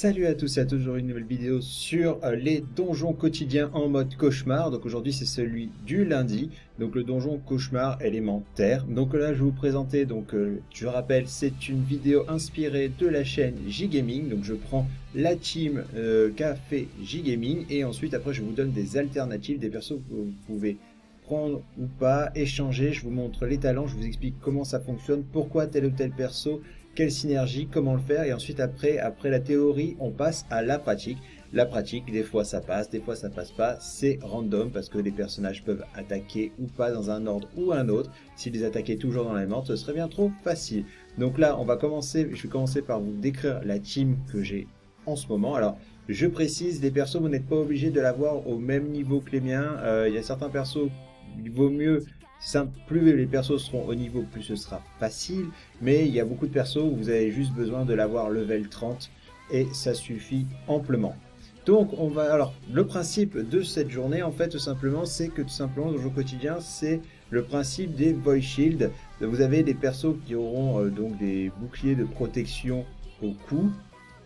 Salut à tous et à tous, aujourd'hui une nouvelle vidéo sur euh, les donjons quotidiens en mode cauchemar. Donc aujourd'hui c'est celui du lundi, donc le donjon cauchemar élémentaire. Donc là je vais vous présenter, donc euh, je rappelle c'est une vidéo inspirée de la chaîne J-Gaming. Donc je prends la team euh, fait J-Gaming et ensuite après je vous donne des alternatives, des persos que vous pouvez prendre ou pas, échanger, je vous montre les talents, je vous explique comment ça fonctionne, pourquoi tel ou tel perso quelle synergie, comment le faire, et ensuite après, après la théorie, on passe à la pratique. La pratique, des fois ça passe, des fois ça passe pas, c'est random parce que les personnages peuvent attaquer ou pas dans un ordre ou un autre. Si les attaquaient toujours dans la même ordre, ce serait bien trop facile. Donc là, on va commencer, je vais commencer par vous décrire la team que j'ai en ce moment. Alors, je précise, les persos, vous n'êtes pas obligé de l'avoir au même niveau que les miens. Euh, il y a certains persos, il vaut mieux plus les persos seront au niveau, plus ce sera facile. Mais il y a beaucoup de persos où vous avez juste besoin de l'avoir level 30 et ça suffit amplement. Donc on va alors le principe de cette journée en fait tout simplement c'est que tout simplement dans le jeu quotidien c'est le principe des voice shield. Vous avez des persos qui auront euh, donc des boucliers de protection au cou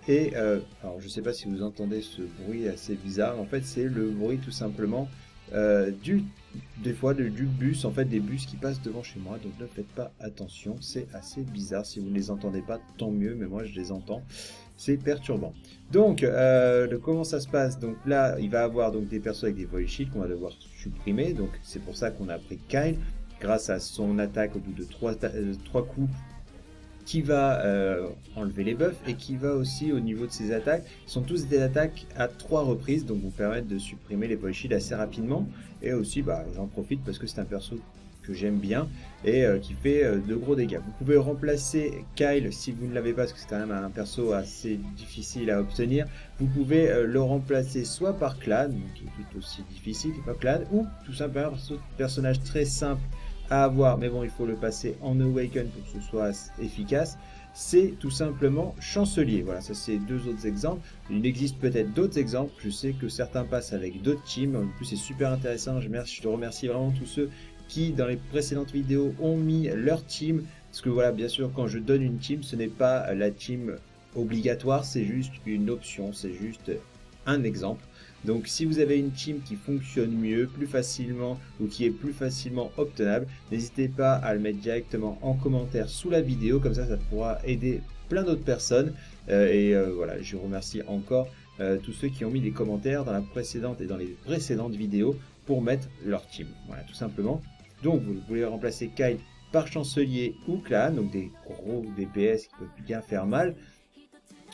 et euh, alors je sais pas si vous entendez ce bruit assez bizarre en fait c'est le bruit tout simplement euh, du, des fois du bus, en fait des bus qui passent devant chez moi, donc ne faites pas attention, c'est assez bizarre, si vous ne les entendez pas, tant mieux, mais moi je les entends, c'est perturbant. Donc, euh, comment ça se passe? Donc là, il va avoir donc des persos avec des voice shields qu'on va devoir supprimer, donc c'est pour ça qu'on a pris Kyle, grâce à son attaque au bout de 3, 3 euh, coups, qui va euh, enlever les buffs et qui va aussi au niveau de ses attaques, sont tous des attaques à trois reprises, donc vous permettre de supprimer les shields assez rapidement. Et aussi, bah, j'en profite parce que c'est un perso que j'aime bien et euh, qui fait euh, de gros dégâts. Vous pouvez remplacer Kyle si vous ne l'avez pas, parce que c'est quand même un perso assez difficile à obtenir. Vous pouvez le remplacer soit par Clan, qui est tout aussi difficile Clan, ou tout simplement un personnage très simple avoir, mais bon, il faut le passer en Awaken pour que ce soit efficace, c'est tout simplement chancelier. Voilà, ça c'est deux autres exemples. Il existe peut-être d'autres exemples. Je sais que certains passent avec d'autres teams. En plus, c'est super intéressant. Je, je te remercie vraiment tous ceux qui, dans les précédentes vidéos, ont mis leur team. Parce que voilà, bien sûr, quand je donne une team, ce n'est pas la team obligatoire, c'est juste une option, c'est juste un exemple. Donc si vous avez une team qui fonctionne mieux, plus facilement ou qui est plus facilement obtenable, n'hésitez pas à le mettre directement en commentaire sous la vidéo, comme ça ça pourra aider plein d'autres personnes. Euh, et euh, voilà, je remercie encore euh, tous ceux qui ont mis des commentaires dans la précédente et dans les précédentes vidéos pour mettre leur team. Voilà, tout simplement. Donc vous voulez remplacer Kyle par chancelier ou clan, donc des gros DPS qui peuvent bien faire mal,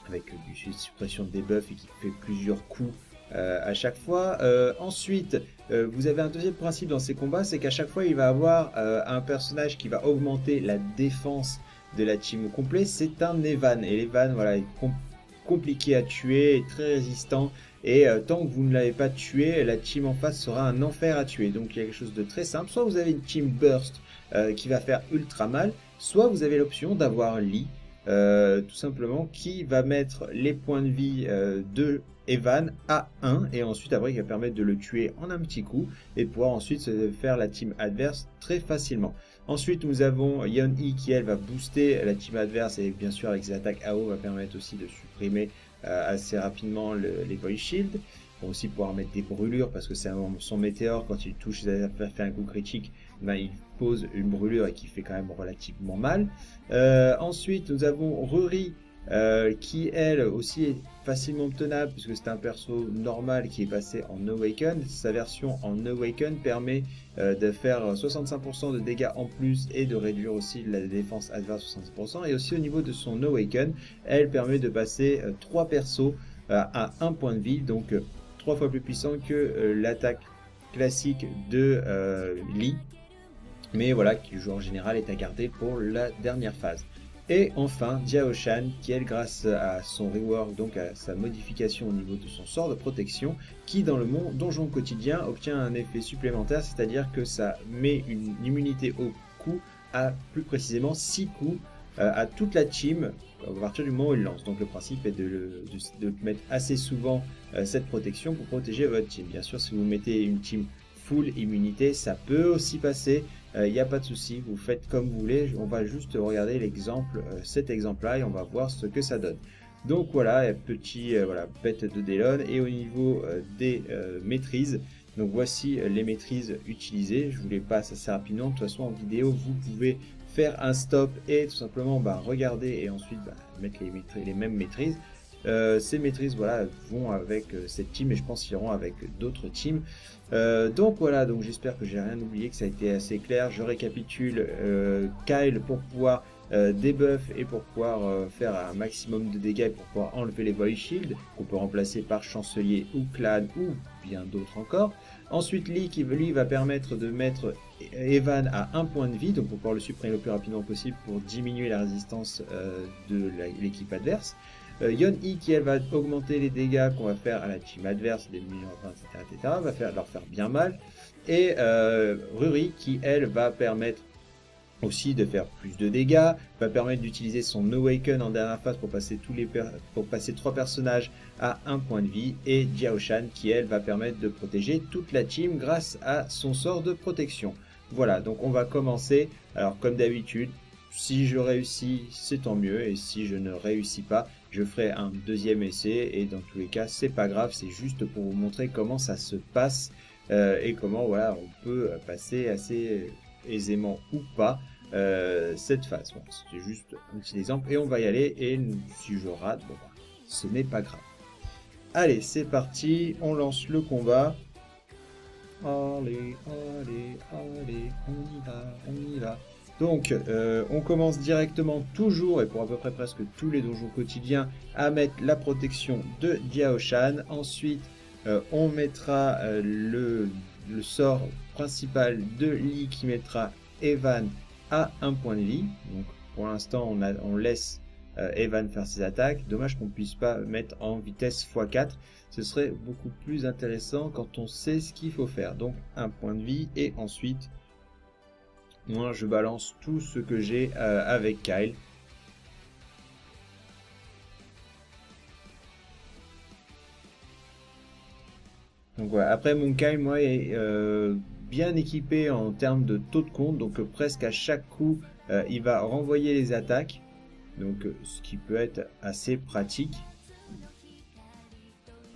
avec du suppression de debuff et qui fait plusieurs coups euh, à chaque fois. Euh, ensuite, euh, vous avez un deuxième principe dans ces combats, c'est qu'à chaque fois, il va avoir un personnage qui va augmenter la défense de la team au complet. C'est un Evan. Et l'Evan, voilà, est compliqué à tuer, est très résistant. Et tant que vous ne l'avez pas tué, la team en face sera un enfer à tuer. Donc il y a quelque chose de très simple. Soit vous avez une team burst qui va faire ultra mal, soit vous avez l'option d'avoir Lee, tout simplement, qui va mettre les points de vie de Evan à 1 et ensuite après il va permettre de le tuer en un petit coup et pouvoir ensuite faire la team adverse très facilement. Ensuite nous avons Yon E qui elle va booster la team adverse et bien sûr avec ses attaques AO va permettre aussi de supprimer euh, assez rapidement les voice shield. Pour aussi pouvoir mettre des brûlures parce que c'est son météore quand il touche ses fait un coup critique ben, il pose une brûlure et qui fait quand même relativement mal. Euh, ensuite nous avons Ruri euh, qui elle aussi est facilement obtenable puisque c'est un perso normal qui est passé en Awaken. Sa version en Awaken permet euh, de faire 65% de dégâts en plus et de réduire aussi la défense adverse 65%. Et aussi au niveau de son Awaken, elle permet de passer 3 euh, persos à 1 point de vie, donc 3 fois plus puissant que l'attaque classique de Lee. Mais voilà, qui joue en général est à garder pour la dernière phase. Et enfin, Shan, qui elle, grâce à son rework, donc à sa modification au niveau de son sort de protection, qui dans le monde donjon quotidien obtient un effet supplémentaire, c'est-à-dire que ça met une immunité au coup à plus précisément 6 coups euh, à toute la team à partir du moment où il lance. Donc le principe est de, mettre assez souvent euh, cette protection pour protéger votre team. Bien sûr, si vous mettez une team full immunité, ça peut aussi passer, il euh, n'y a pas de souci, vous faites comme vous voulez, on va juste regarder l'exemple, euh, cet exemple-là et on va voir ce que ça donne. Donc voilà, petit voilà, bête de Delon. Et au niveau des maîtrises, voici les maîtrises utilisées. Je vous les passe assez rapidement. De toute façon, en vidéo, vous pouvez faire un stop et tout simplement bah, regarder et ensuite bah, mettre les mêmes maîtrises. Euh, ces maîtrises voilà, vont avec euh, cette team et je pense qu'ils iront avec d'autres teams. Euh, donc voilà, donc j'espère que j'ai rien oublié, que ça a été assez clair. Je récapitule Kyle pour pouvoir debuff et pour pouvoir faire un maximum de dégâts et pour pouvoir enlever les Void Shield qu'on peut remplacer par Chancelier ou Clan ou bien d'autres encore. Ensuite Lee qui lui va permettre de mettre Evan à un point de vie, donc pour pouvoir le supprimer le plus rapidement possible pour diminuer la résistance de l'équipe adverse. Euh, Yon I qui elle va augmenter les dégâts qu'on va faire à la team adverse, des millions, etc., etc., va leur faire bien mal. Et euh, Ruri qui elle va permettre aussi de faire plus de dégâts, va permettre d'utiliser son Awaken en dernière phase pour passer tous les pour passer trois personnages à un point de vie et Jiaoshan qui elle va permettre de protéger toute la team grâce à son sort de protection. Voilà, donc on va commencer. Alors comme d'habitude, si je réussis, c'est tant mieux et si je ne réussis pas, je ferai un deuxième essai et dans tous les cas c'est pas grave c'est juste pour vous montrer comment ça se passe euh, et comment voilà on peut passer assez aisément ou pas euh, cette phase. Bon, c'est juste un petit exemple et on va y aller et si je rate bon bah, ce n'est pas grave. Allez c'est parti on lance le combat. Allez allez allez on y va on y va donc, euh, on commence directement toujours, et pour à peu près presque tous les donjons quotidiens, à mettre la protection de Diaoshan. Ensuite, euh, on mettra euh, le, sort principal de Lee qui mettra Evan à un point de vie. Donc, pour l'instant, on, on, laisse Evan faire ses attaques. Dommage qu'on ne puisse pas mettre en vitesse x4. Ce serait beaucoup plus intéressant quand on sait ce qu'il faut faire. Donc, un point de vie et ensuite moi, je balance tout ce que j'ai euh, avec Kyle. Donc voilà. Après, mon Kyle, moi, est euh, bien équipé en termes de taux de compte. Donc presque à chaque coup, euh, il va renvoyer les attaques. Donc ce qui peut être assez pratique.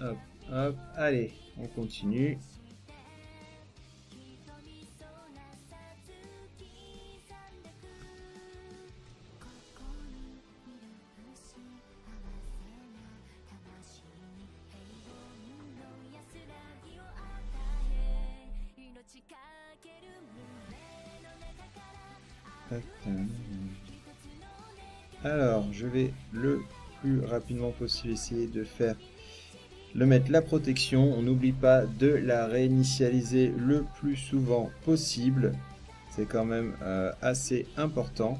Hop, hop, allez, on continue. Alors, je vais le plus rapidement possible essayer de faire le mettre la protection. On n'oublie pas de la réinitialiser le plus souvent possible. C'est quand même euh, assez important.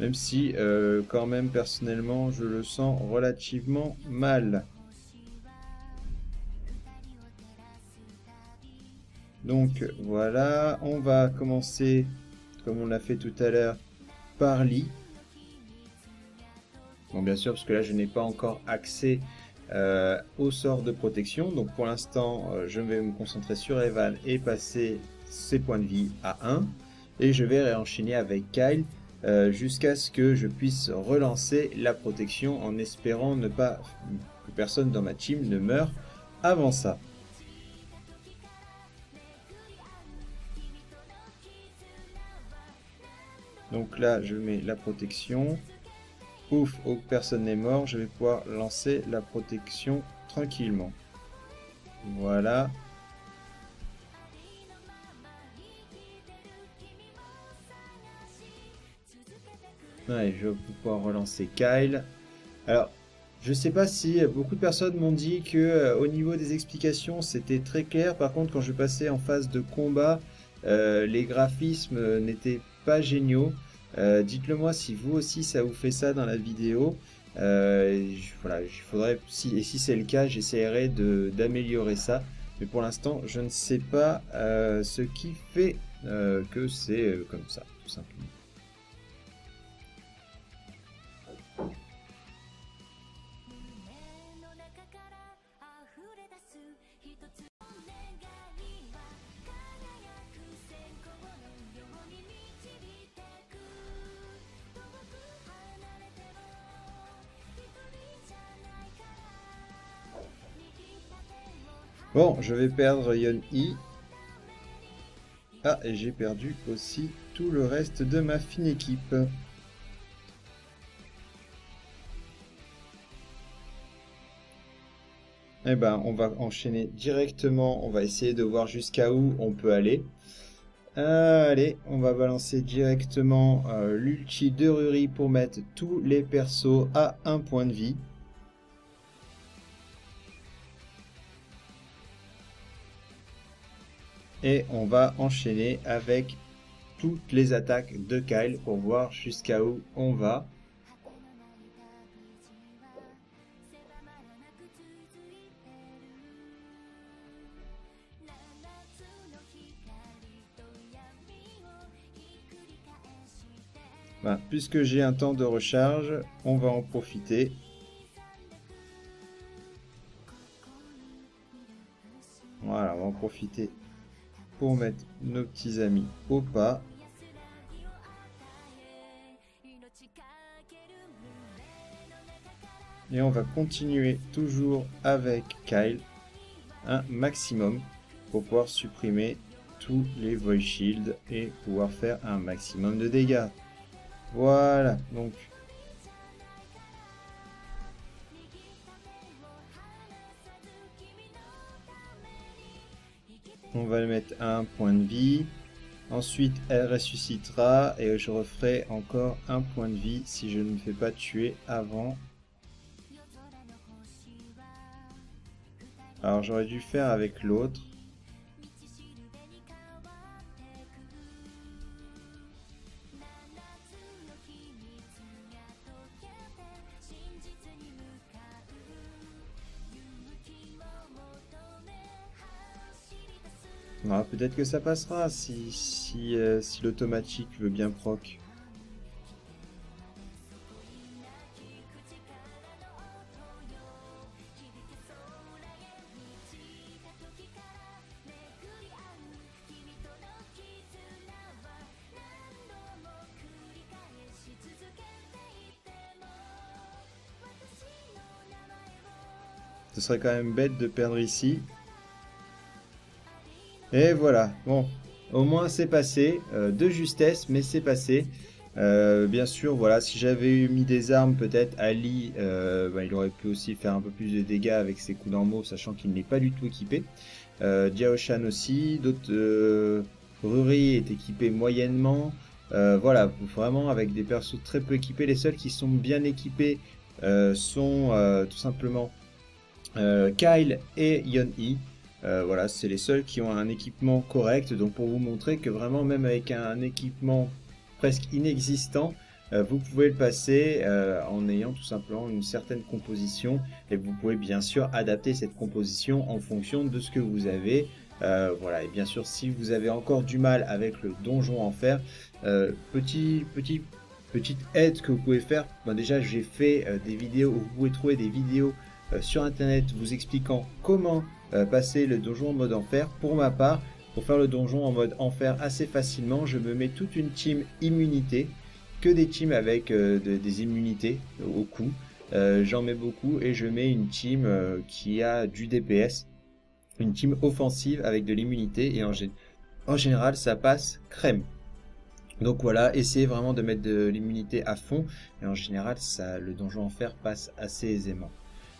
Même si, euh, quand même, personnellement, je le sens relativement mal. Donc voilà, on va commencer, comme on l'a fait tout à l'heure, par Lee. Bon, bien sûr, parce que là, je n'ai pas encore accès euh, au sort de protection. Donc pour l'instant, euh, je vais me concentrer sur Evan et passer ses points de vie à 1. Et je vais réenchaîner avec Kyle euh, jusqu'à ce que je puisse relancer la protection en espérant ne pas que personne dans ma team ne meure avant ça. Donc là, je mets la protection. Ouf, oh, personne n'est mort. Je vais pouvoir lancer la protection tranquillement. Voilà. Ouais, je vais pouvoir relancer Kyle. Alors, je sais pas si beaucoup de personnes m'ont dit que euh, au niveau des explications c'était très clair. Par contre, quand je passais en phase de combat, euh, les graphismes n'étaient pas géniaux. Euh, dites-le moi si vous aussi ça vous fait ça dans la vidéo. Euh, voilà, il faudrait, si, et si c'est le cas, j'essaierai d'améliorer ça. Mais pour l'instant, je ne sais pas euh, ce qui fait que c'est comme ça, tout simplement. Bon, je vais perdre Yon-I. Ah, et j'ai perdu aussi tout le reste de ma fine équipe. Eh ben, on va enchaîner directement. On va essayer de voir jusqu'à où on peut aller. allez, on va balancer directement euh, l'ulti de Ruri pour mettre tous les persos à un point de vie. Et on va enchaîner avec toutes les attaques de Kyle pour voir jusqu'à où on va. Puisque j'ai un temps de recharge, on va en profiter. Voilà, on va en profiter pour mettre nos petits amis au pas. Et on va continuer toujours avec Kyle un maximum pour pouvoir supprimer tous les Void Shield et pouvoir faire un maximum de dégâts. Voilà, donc on va le mettre à un point de vie. Ensuite, elle ressuscitera et je referai encore un point de vie si je ne me fais pas tuer avant. Alors j'aurais dû faire avec l'autre. Ah, peut-être que ça passera si, si, euh, si l'automatique veut bien proc. Ce serait quand même bête de perdre ici. Et voilà, bon, au moins c'est passé, euh, de justesse, mais c'est passé. Euh, bien sûr, voilà, si j'avais mis des armes, peut-être Ali, euh, bah, il aurait pu aussi faire un peu plus de dégâts avec ses coups d'en sachant qu'il n'est pas du tout équipé. Euh, Diaoshan aussi, d'autres... Ruri est équipé moyennement. voilà, vraiment avec des persos très peu équipés. Les seuls qui sont bien équipés sont tout simplement Kyle et Yon-Yi. Euh, voilà, c'est les seuls qui ont un équipement correct. Donc pour vous montrer que vraiment même avec un équipement presque inexistant, euh, vous pouvez le passer euh, en ayant tout simplement une certaine composition et vous pouvez bien sûr adapter cette composition en fonction de ce que vous avez. voilà, et bien sûr si vous avez encore du mal avec le donjon enfer, petit, petit, petite aide que vous pouvez faire, ben, déjà j'ai fait des vidéos où vous pouvez trouver des vidéos sur internet vous expliquant comment passer le donjon en mode enfer. Pour ma part, pour faire le donjon en mode enfer assez facilement, je me mets toute une team immunité, que des teams avec euh, des immunités au coup. Euh, j'en mets beaucoup et je mets une team qui a du DPS, une team offensive avec de l'immunité et en, en général ça passe crème. Donc voilà, essayez vraiment de mettre de l'immunité à fond et en général ça, le donjon enfer passe assez aisément.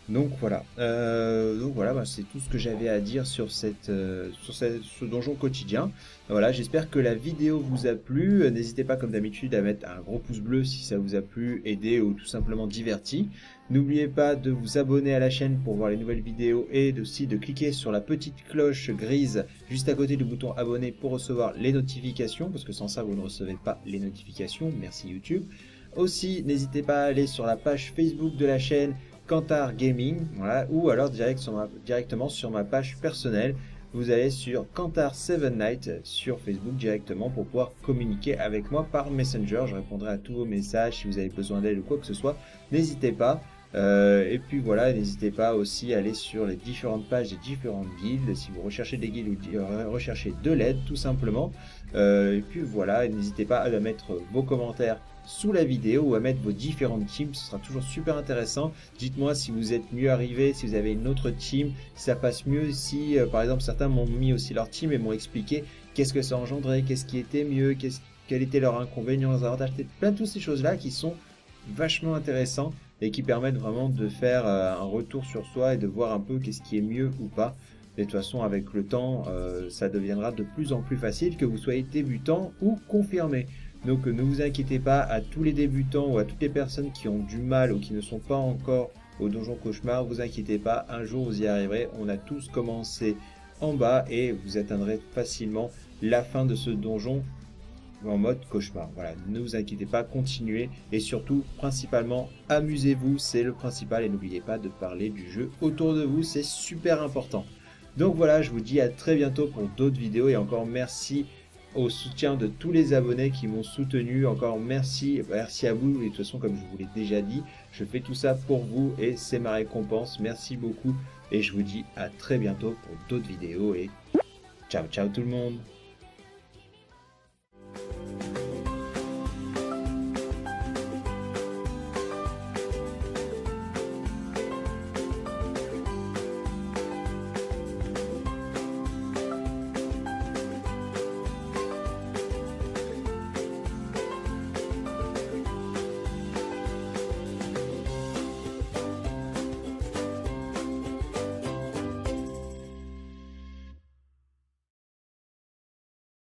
Donc voilà, euh, donc voilà, bah, c'est tout ce que j'avais à dire sur cette, euh, sur ce donjon quotidien. Voilà, j'espère que la vidéo vous a plu. N'hésitez pas comme d'habitude à mettre un gros pouce bleu si ça vous a plu, aidé ou tout simplement diverti. N'oubliez pas de vous abonner à la chaîne pour voir les nouvelles vidéos et aussi de cliquer sur la petite cloche grise juste à côté du bouton abonner pour recevoir les notifications, parce que sans ça vous ne recevez pas les notifications. Merci YouTube. Aussi, n'hésitez pas à aller sur la page Facebook de la chaîne Kantar Gaming, voilà, ou alors directement sur ma page personnelle. Vous allez sur Kantar 7 Night sur Facebook directement pour pouvoir communiquer avec moi par Messenger. Je répondrai à tous vos messages si vous avez besoin d'aide ou quoi que ce soit. N'hésitez pas. Euh, et puis voilà, n'hésitez pas aussi à aller sur les différentes pages des différentes guildes si vous recherchez des guildes ou euh, recherchez de l'aide tout simplement. Euh, et puis voilà, n'hésitez pas à mettre vos commentaires sous la vidéo à mettre vos différentes teams. Ce sera toujours super intéressant. Dites-moi si vous êtes mieux arrivé, si vous avez une autre team, si ça passe mieux, si euh, par exemple certains m'ont mis aussi leur team et m'ont expliqué qu'est-ce que ça engendrait, qu'est-ce qui était mieux, quels étaient leurs inconvénients, leurs avantages, plein de toutes ces choses-là qui sont vachement intéressants et qui permettent vraiment de faire euh, un retour sur soi et de voir un peu qu'est-ce qui est mieux ou pas. de toute façon, avec le temps, euh, ça deviendra de plus en plus facile que vous soyez débutant ou confirmé. Donc ne vous inquiétez pas à tous les débutants ou à toutes les personnes qui ont du mal ou qui ne sont pas encore au donjon cauchemar, vous inquiétez pas, un jour vous y arriverez. On a tous commencé en bas et vous atteindrez facilement la fin de ce donjon en mode cauchemar. Voilà, ne vous inquiétez pas, continuez et surtout, principalement, amusez-vous, c'est le principal et n'oubliez pas de parler du jeu autour de vous, c'est super important. Donc voilà, je vous dis à très bientôt pour d'autres vidéos et encore merci au soutien de tous les abonnés qui m'ont soutenu. Encore merci, merci à vous. Et de toute façon, comme je vous l'ai déjà dit, je fais tout ça pour vous et c'est ma récompense. Merci beaucoup et je vous dis à très bientôt pour d'autres vidéos et ciao ciao tout le monde